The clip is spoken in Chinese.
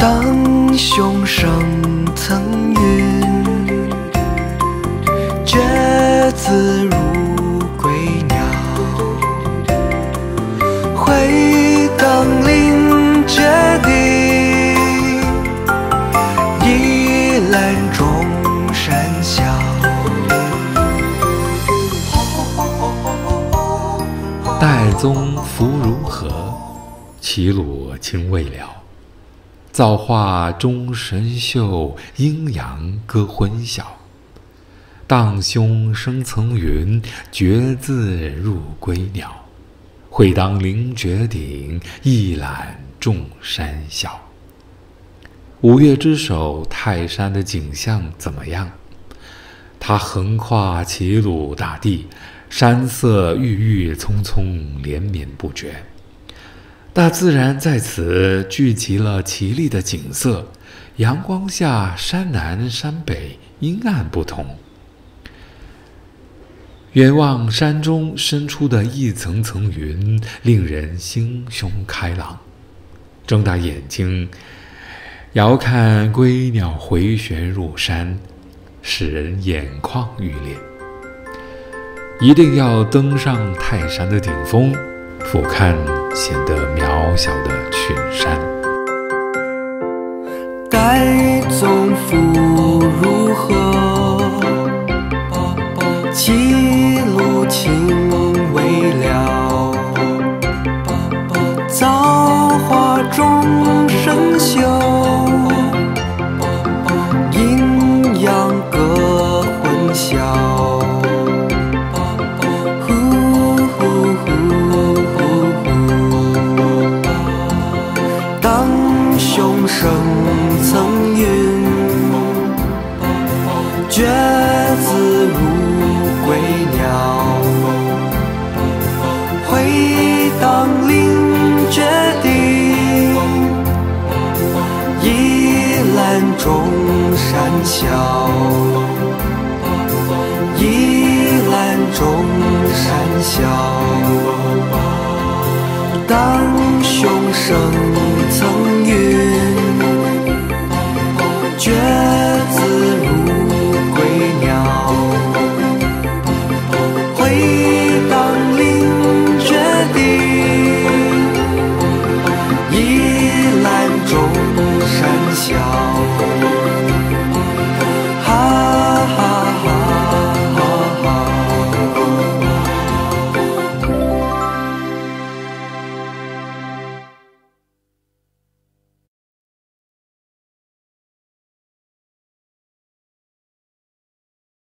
当胸生层云，决子如归鸟。会当凌绝顶，一览众山小。岱宗夫如何？齐鲁青未了。造化钟神秀，阴阳割昏晓。荡胸生层云，决眦入归鸟。会当凌绝顶，一览众山小。五岳之首泰山的景象怎么样？它横跨齐鲁大地，山色郁郁葱葱，连绵不绝。大自然在此聚集了绮丽的景色，阳光下山南山北阴暗不同。远望山中伸出的一层层云，令人心胸开朗。睁大眼睛，遥看归鸟回旋入山，使人眼眶欲裂。一定要登上泰山的顶峰，俯瞰显得渺小的群山。岱宗夫如何？齐鲁青未了。造化钟生休，胸生层云，决眦如归鸟。会当凌绝顶，一览众山小。一览众山小。当胸生。